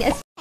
doing?